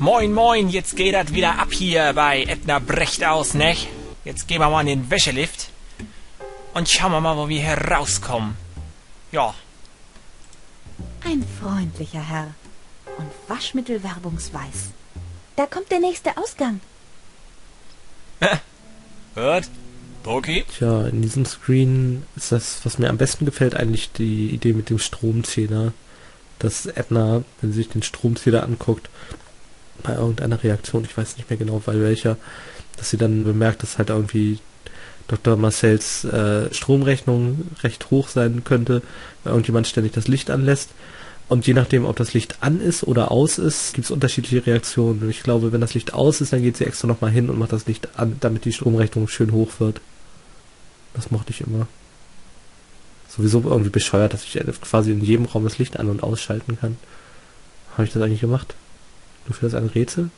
Moin, moin, jetzt geht das wieder ab hier bei Edna Brecht aus, ne? Jetzt gehen wir mal in den Wäschelift und schauen wir mal, wo wir herauskommen. Ja, Ein freundlicher Herr. Und Waschmittelwerbungsweiß. Da kommt der nächste Ausgang. hört? Poki? Tja, in diesem Screen ist das, was mir am besten gefällt, eigentlich die Idee mit dem Stromzähler. Dass Edna, wenn sie sich den Stromzähler anguckt, bei irgendeiner Reaktion, ich weiß nicht mehr genau bei welcher, dass sie dann bemerkt, dass halt irgendwie Dr. Marcells äh, Stromrechnung recht hoch sein könnte, weil irgendjemand ständig das Licht anlässt. Und je nachdem, ob das Licht an ist oder aus ist, gibt es unterschiedliche Reaktionen. Und ich glaube, wenn das Licht aus ist, dann geht sie extra nochmal hin und macht das Licht an, damit die Stromrechnung schön hoch wird. Das mochte ich immer. Sowieso irgendwie bescheuert, dass ich quasi in jedem Raum das Licht an- und ausschalten kann. Habe ich das eigentlich gemacht? Nur für das ein Rätsel?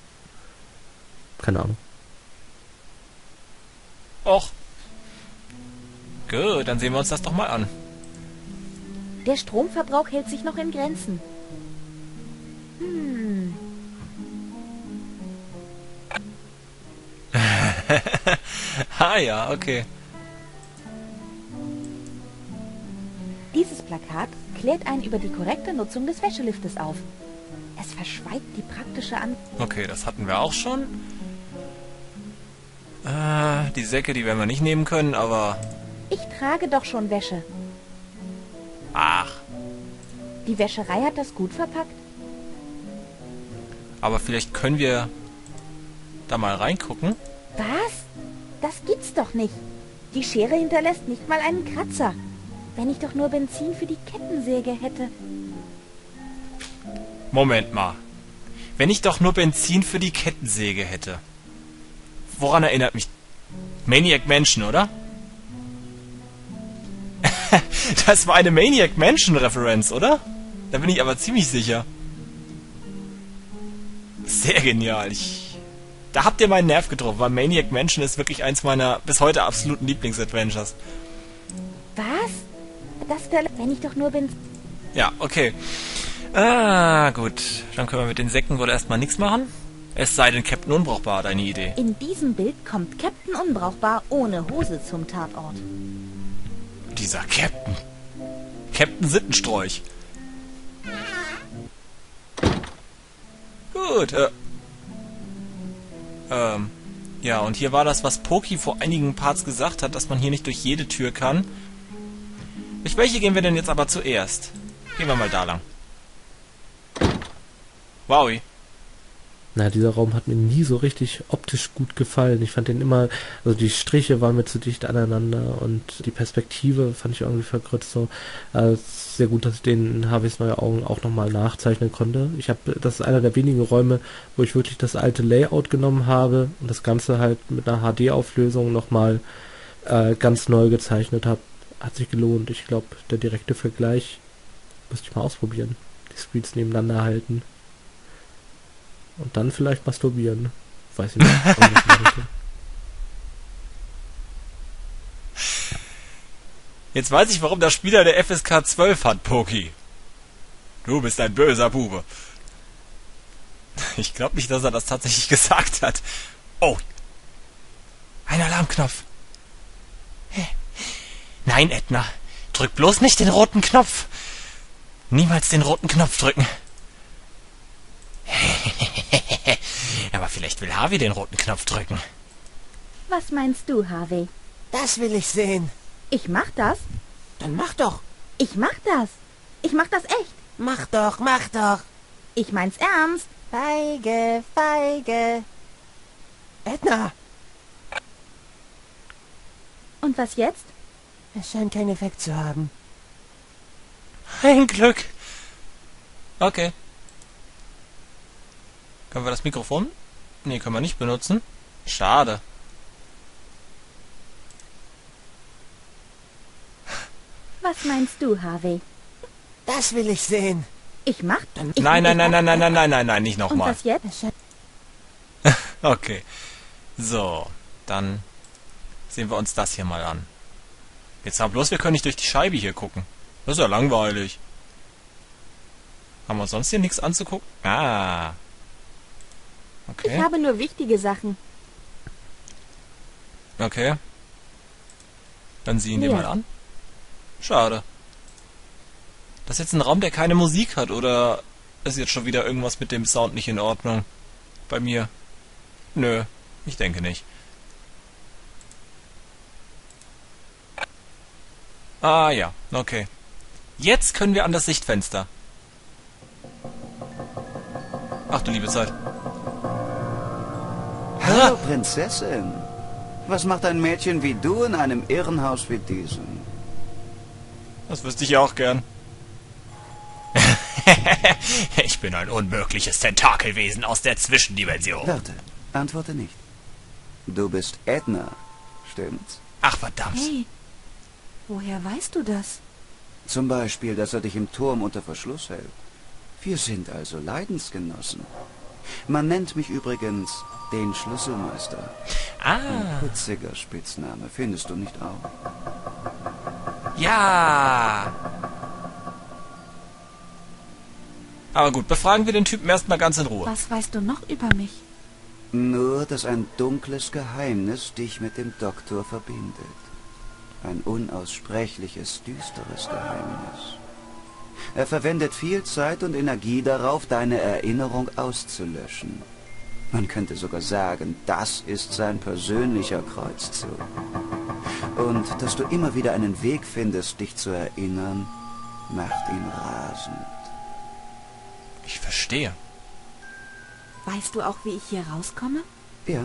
Keine Ahnung. Och. Gut, dann sehen wir uns das doch mal an. Der Stromverbrauch hält sich noch in Grenzen. Hm, ah ja, okay. dieses Plakat klärt einen über die korrekte Nutzung des Wäscheliftes auf. Es verschweigt die praktische An... Okay, das hatten wir auch schon. Äh, die Säcke, die werden wir nicht nehmen können, aber... Ich trage doch schon Wäsche. Ach, Die Wäscherei hat das gut verpackt. aber vielleicht können wir da mal reingucken. Was? Das gibt's doch nicht. Die Schere hinterlässt nicht mal einen Kratzer. Wenn ich doch nur Benzin für die Kettensäge hätte. Moment mal. Wenn ich doch nur Benzin für die Kettensäge hätte. Woran erinnert mich? Maniac Mansion, oder? das war eine Maniac Mansion Referenz, oder? Da bin ich aber ziemlich sicher. Sehr genial. Ich, da habt ihr meinen Nerv getroffen, weil Maniac Mansion ist wirklich eins meiner bis heute absoluten Lieblingsadventures. Was? Das der... Wenn ich doch nur Benzin... Ja, okay. Ah, gut. Dann können wir mit den Säcken wohl erstmal nichts machen. Es sei denn, Captain Unbrauchbar hat eine Idee. In diesem Bild kommt Captain Unbrauchbar ohne Hose zum Tatort. Dieser Captain. Captain Sittensträuch. Gut, äh. Ähm. Ja, und hier war das, was Poki vor einigen Parts gesagt hat, dass man hier nicht durch jede Tür kann. Durch welche gehen wir denn jetzt aber zuerst? Gehen wir mal da lang. Wowi. Na, dieser Raum hat mir nie so richtig optisch gut gefallen. Ich fand den immer, also die Striche waren mir zu dicht aneinander und die Perspektive fand ich irgendwie verkrützt so. Äh, sehr gut, dass ich den in Harveys neue Augen auch nochmal nachzeichnen konnte. Ich habe, das ist einer der wenigen Räume, wo ich wirklich das alte Layout genommen habe und das Ganze halt mit einer HD-Auflösung nochmal äh, ganz neu gezeichnet habe. Hat sich gelohnt. Ich glaube, der direkte Vergleich müsste ich mal ausprobieren. Die Screens nebeneinander halten. Und dann vielleicht masturbieren. Weiß ich nicht. Jetzt weiß ich, warum der Spieler der FSK 12 hat, Poki. Du bist ein böser Bube. Ich glaube nicht, dass er das tatsächlich gesagt hat. Oh. Ein Alarmknopf. Nein, Edna. Drück bloß nicht den roten Knopf. Niemals den roten Knopf drücken. Vielleicht will Harvey den roten Knopf drücken. Was meinst du, Harvey? Das will ich sehen. Ich mach das? Dann mach doch. Ich mach das. Ich mach das echt. Mach doch, mach doch. Ich mein's ernst. Feige, feige. Edna, Und was jetzt? es scheint keinen Effekt zu haben. Ein Glück. Okay. Können wir das Mikrofon? Nee, können wir nicht benutzen. Schade. Was meinst du, Harvey? Das will ich sehen. Ich mach. Dann Ich, Nein, nein, nein, nein, nein, nein, nein, nein, nein, nicht Und nochmal. was jetzt? Okay. So, dann sehen wir uns das hier mal an. Jetzt haben bloß, wir können nicht durch die Scheibe hier gucken. Das ist ja langweilig. Haben wir sonst hier nichts anzugucken? Ah. Ich habe nur wichtige Sachen. Okay. Dann sieh ihn dir Ja. mal an. Schade. Das ist jetzt ein Raum, der keine Musik hat, oder ist jetzt schon wieder irgendwas mit dem Sound nicht in Ordnung? Bei mir? Nö, ich denke nicht. Ah ja, okay. Jetzt können wir an das Sichtfenster. Ach du liebe Zeit. Hallo, Prinzessin. Was macht ein Mädchen wie du in einem Irrenhaus wie diesem? Das wüsste ich ja auch gern. ich bin ein unmögliches Tentakelwesen aus der Zwischendimension. Warte, antworte nicht. Du bist Edna, stimmt's? Ach verdammt. Hey, woher weißt du das? Zum Beispiel, dass er dich im Turm unter Verschluss hält. Wir sind also Leidensgenossen. Man nennt mich übrigens den Schlüsselmeister. Ah, Witziger Spitzname, findest du nicht auch? ja. Aber gut, befragen wir den Typen erstmal ganz in Ruhe. Was weißt du noch über mich? Nur, dass ein dunkles Geheimnis dich mit dem Doktor verbindet. Ein unaussprechliches, düsteres Geheimnis. Er verwendet viel Zeit und Energie darauf, deine Erinnerung auszulöschen. Man könnte sogar sagen, das ist sein persönlicher Kreuzzug. Und dass du immer wieder einen Weg findest, dich zu erinnern, macht ihn rasend. Ich verstehe. Weißt du auch, wie ich hier rauskomme? Ja,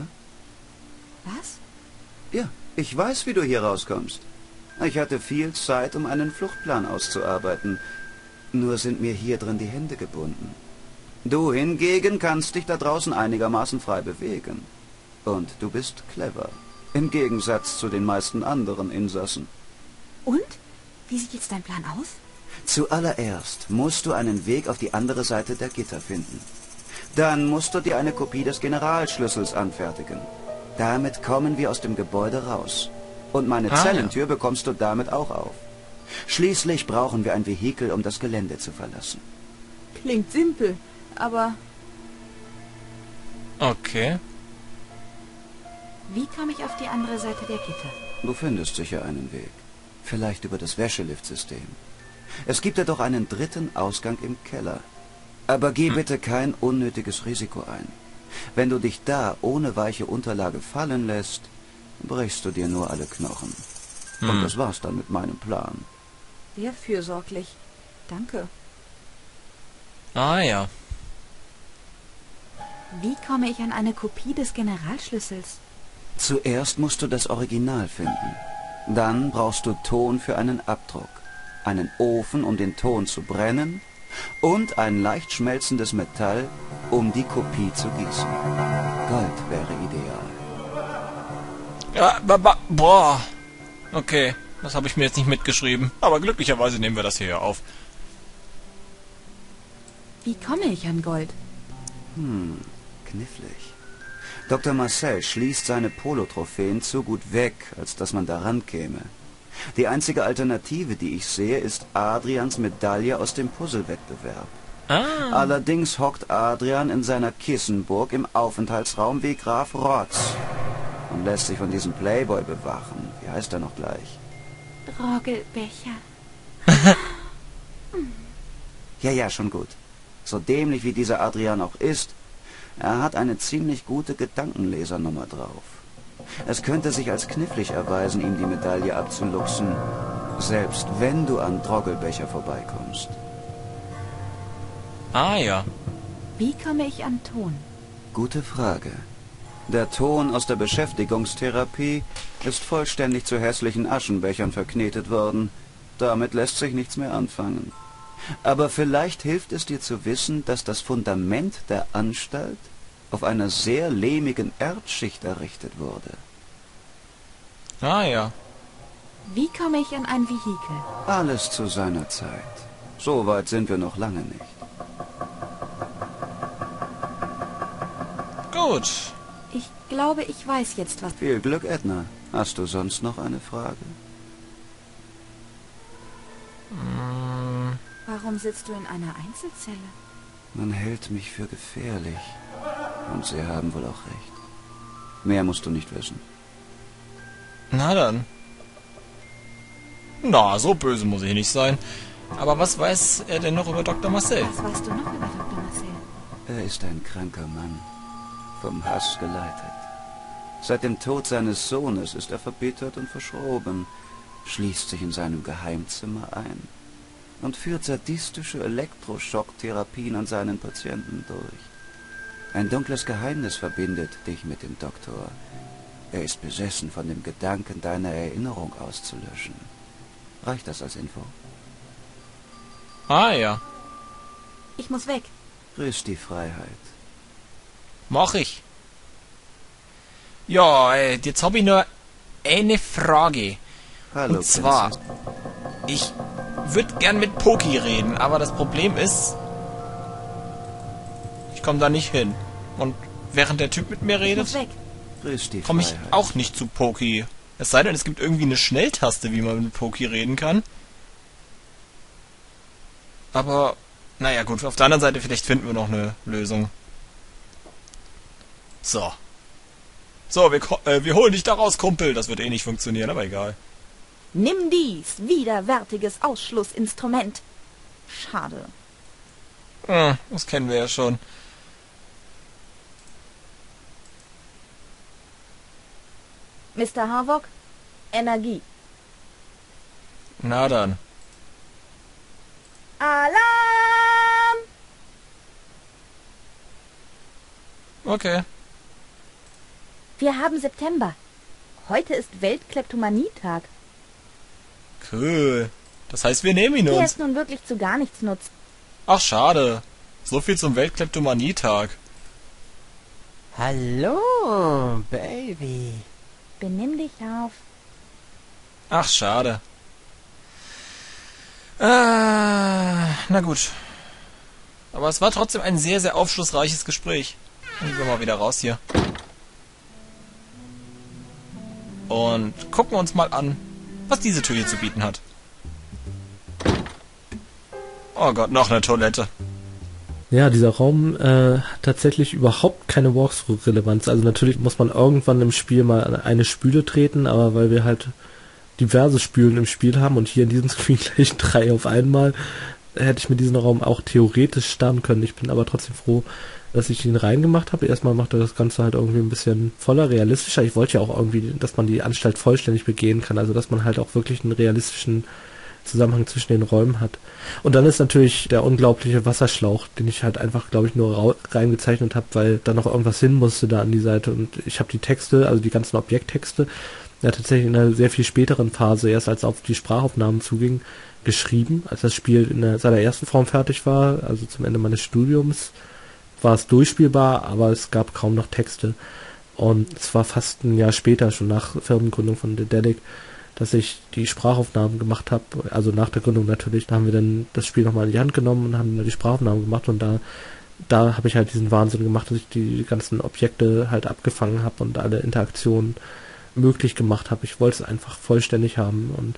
Was? Ja, ich weiß, wie du hier rauskommst. Ich hatte viel Zeit, um einen Fluchtplan auszuarbeiten. Nur sind mir hier drin die Hände gebunden. Du hingegen kannst dich da draußen einigermaßen frei bewegen. Und du bist clever. Im Gegensatz zu den meisten anderen Insassen. Und? Wie sieht jetzt dein Plan aus? Zuallererst musst du einen Weg auf die andere Seite der Gitter finden. Dann musst du dir eine Kopie des Generalschlüssels anfertigen. Damit kommen wir aus dem Gebäude raus. Und meine Ah, Zellentür bekommst du damit auch auf. Schließlich brauchen wir ein Vehikel, um das Gelände zu verlassen. Klingt simpel, aber Okay. wie komme ich auf die andere Seite der Gitter? Du findest sicher einen Weg. Vielleicht über das Wäscheliftsystem. Es gibt ja doch einen dritten Ausgang im Keller. Aber geh bitte kein unnötiges Risiko ein. Wenn du dich da ohne weiche Unterlage fallen lässt, brichst du dir nur alle Knochen. Und Hm. das war's dann mit meinem Plan. Sehr fürsorglich. Danke. Ah ja. Wie komme ich an eine Kopie des Generalschlüssels? Zuerst musst du das Original finden. Dann brauchst du Ton für einen Abdruck, einen Ofen, um den Ton zu brennen und ein leicht schmelzendes Metall, um die Kopie zu gießen. Gold wäre ideal. Ja, ba, ba, boah. Okay, das habe ich mir jetzt nicht mitgeschrieben. Aber glücklicherweise nehmen wir das hier auf. Wie komme ich an Gold? Hm, knifflig. Dr. Marcel schließt seine Polo-Trophäen zu gut weg, als dass man daran käme. Die einzige Alternative, die ich sehe, ist Adrians Medaille aus dem Puzzlewettbewerb. Ah. Allerdings hockt Adrian in seiner Kissenburg im Aufenthaltsraum wie Graf Rotz und lässt sich von diesem Playboy bewachen. Wie heißt er noch gleich? Roggelbecher. Ja, ja, schon gut. So dämlich wie dieser Adrian auch ist, er hat eine ziemlich gute Gedankenlesernummer drauf. Es könnte sich als knifflig erweisen, ihm die Medaille abzuluxen, selbst wenn du an Droggelbecher vorbeikommst. Ah ja. Wie komme ich an Ton? Gute Frage. Der Ton aus der Beschäftigungstherapie ist vollständig zu hässlichen Aschenbechern verknetet worden. Damit lässt sich nichts mehr anfangen. Aber vielleicht hilft es dir zu wissen, dass das Fundament der Anstalt auf einer sehr lehmigen Erdschicht errichtet wurde. Ah ja. Wie komme ich an ein Vehikel? Alles zu seiner Zeit. So weit sind wir noch lange nicht. Gut. Ich glaube, ich weiß jetzt was. Viel Glück, Edna. Hast du sonst noch eine Frage? Warum sitzt du in einer Einzelzelle? Man hält mich für gefährlich. Und sie haben wohl auch recht. Mehr musst du nicht wissen. Na dann. Na, so böse muss ich nicht sein. Aber was weiß er denn noch über Dr. Marcel? Was weißt du noch über Dr. Marcel? Er ist ein kranker Mann, vom Hass geleitet. Seit dem Tod seines Sohnes ist er verbittert und verschroben, schließt sich in seinem Geheimzimmer ein und führt sadistische Elektroschocktherapien an seinen Patienten durch. Ein dunkles Geheimnis verbindet dich mit dem Doktor. Er ist besessen von dem Gedanken, deine Erinnerung auszulöschen. Reicht das als Info? Ah ja, Ich muss weg. Grüß die Freiheit. mach ich. Ja, äh, jetzt habe ich nur eine Frage. Hallo, Und zwar, Prinzessin. ich würde gern mit Poki reden, aber das Problem ist, ich komme da nicht hin. Und während der Typ mit mir redet, komme ich auch nicht zu Poki. Es sei denn, es gibt irgendwie eine Schnelltaste, wie man mit Poki reden kann. Aber, naja gut, auf der anderen Seite, vielleicht finden wir noch eine Lösung. So. So, wir, ko- äh, wir holen dich da raus, Kumpel. Das wird eh nicht funktionieren, aber egal. Nimm dies, widerwärtiges Ausschlussinstrument. Schade. Hm, das kennen wir ja schon. Mr. Harvok, Energie. Na dann. Alarm! Okay. Wir haben September. Heute ist Weltkleptomanietag, Cool. Das heißt, wir nehmen ihn der uns. es nun wirklich zu gar nichts nutzt. Ach, schade. So viel zum Weltkleptomanie-Tag. Hallo, Baby. Benimm dich auf. Ach, schade. Ah, na gut. Aber es war trotzdem ein sehr, sehr aufschlussreiches Gespräch. Dann gehen wir mal wieder raus hier. Und gucken uns mal an, was diese Tür hier zu bieten hat. Oh Gott, noch eine Toilette. Ja, dieser Raum äh, hat tatsächlich überhaupt keine Walkthrough-Relevanz. Also natürlich muss man irgendwann im Spiel mal eine Spüle treten, aber weil wir halt diverse Spülen im Spiel haben und hier in diesem Screen gleich drei auf einmal, hätte ich mir diesen Raum auch theoretisch starren können. Ich bin aber trotzdem froh, dass ich ihn reingemacht habe. Erstmal macht er das Ganze halt irgendwie ein bisschen voller, realistischer. Ich wollte ja auch irgendwie, dass man die Anstalt vollständig begehen kann, also dass man halt auch wirklich einen realistischen Zusammenhang zwischen den Räumen hat. Und dann ist natürlich der unglaubliche Wasserschlauch, den ich halt einfach, glaube ich, nur reingezeichnet habe, weil da noch irgendwas hin musste da an die Seite. Und ich habe die Texte, also die ganzen Objekttexte, ja tatsächlich in einer sehr viel späteren Phase, erst als auf die Sprachaufnahmen zuging, geschrieben, als das Spiel in der, seiner ersten Form fertig war, also zum Ende meines Studiums, war es durchspielbar, aber es gab kaum noch Texte. Und es war fast ein Jahr später, schon nach Firmengründung von Dedelic, dass ich die Sprachaufnahmen gemacht habe, also nach der Gründung natürlich, da haben wir dann das Spiel nochmal in die Hand genommen und haben die Sprachaufnahmen gemacht und da da habe ich halt diesen Wahnsinn gemacht, dass ich die ganzen Objekte halt abgefangen habe und alle Interaktionen möglich gemacht habe. Ich wollte es einfach vollständig haben und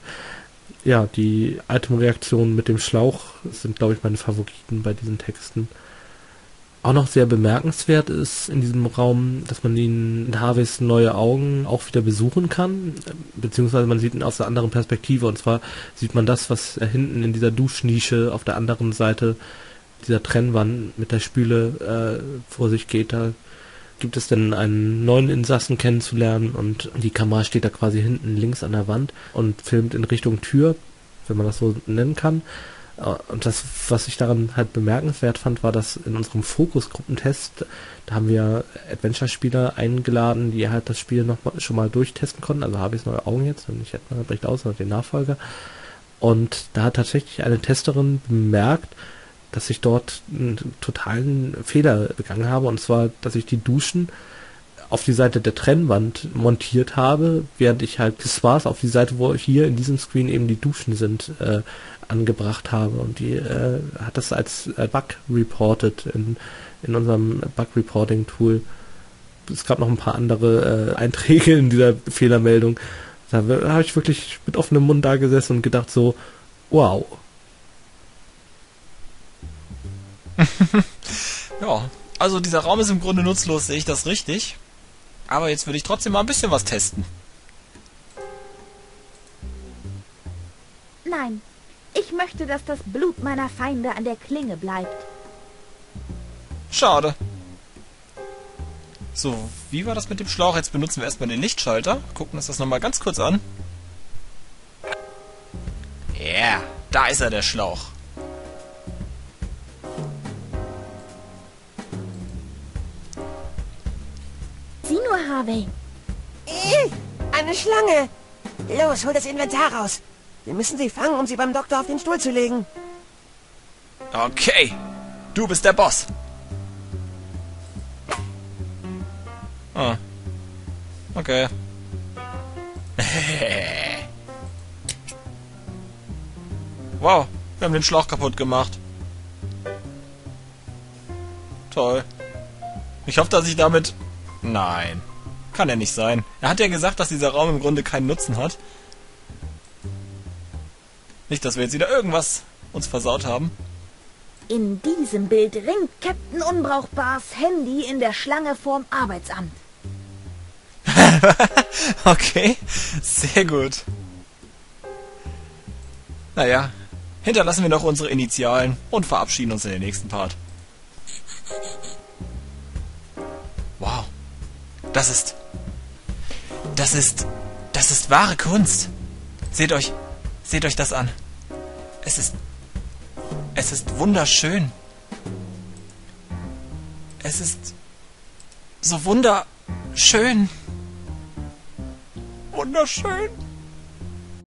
ja, die Atemreaktionen mit dem Schlauch sind, glaube ich, meine Favoriten bei diesen Texten. Auch noch sehr bemerkenswert ist in diesem Raum, dass man ihn in Harveys neue Augen auch wieder besuchen kann, beziehungsweise man sieht ihn aus einer anderen Perspektive und zwar sieht man das, was hinten in dieser Duschnische auf der anderen Seite dieser Trennwand mit der Spüle äh, vor sich geht. Da gibt es dann einen neuen Insassen kennenzulernen und die Kamera steht da quasi hinten links an der Wand und filmt in Richtung Tür, wenn man das so nennen kann. Äh, Und das, was ich daran halt bemerkenswert fand, war, dass in unserem Fokusgruppentest, da haben wir Adventure-Spieler eingeladen, die halt das Spiel noch mal, schon mal durchtesten konnten. Also habe ich neue Augen jetzt nicht Edmund bricht aus, sondern den Nachfolger. Und da hat tatsächlich eine Testerin bemerkt, dass ich dort einen totalen Fehler begangen habe. Und zwar, dass ich die Duschen auf die Seite der Trennwand montiert habe, während ich halt das war's auf die Seite, wo hier in diesem Screen eben die Duschen sind, äh, angebracht habe. Und die äh, hat das als äh, Bug reported in, in unserem Bug Reporting Tool. Es gab noch ein paar andere äh, Einträge in dieser Fehlermeldung. Da habe ich wirklich mit offenem Mund da gesessen und gedacht so, wow. Ja, Also dieser Raum ist im Grunde nutzlos, sehe ich das richtig. Aber jetzt würde ich trotzdem mal ein bisschen was testen. Nein, ich möchte, dass das Blut meiner Feinde an der Klinge bleibt. Schade. So, wie war das mit dem Schlauch? Jetzt benutzen wir erstmal den Lichtschalter. Gucken uns das nochmal ganz kurz an. Ja, yeah, da ist er, der Schlauch. Sieh nur, Harvey. Ih, eine Schlange! Los, hol das Inventar raus. Wir müssen sie fangen, um sie beim Doktor auf den Stuhl zu legen. Okay, du bist der Boss. Ah. Okay. wow, wir haben den Schlauch kaputt gemacht. Toll. Ich hoffe, dass ich damit... Nein. Kann er nicht sein. Er hat ja gesagt, dass dieser Raum im Grunde keinen Nutzen hat. Nicht, dass wir jetzt wieder irgendwas uns versaut haben. In diesem Bild ringt Captain Unbrauchbars Handy in der Schlange vorm Arbeitsamt. okay, sehr gut. Naja, hinterlassen wir noch unsere Initialen und verabschieden uns in den nächsten Part. Wow. Das ist... Das ist... Das ist wahre Kunst. Seht euch... Seht euch das an. Es ist... Es ist wunderschön. Es ist... So wunderschön. Wunderschön.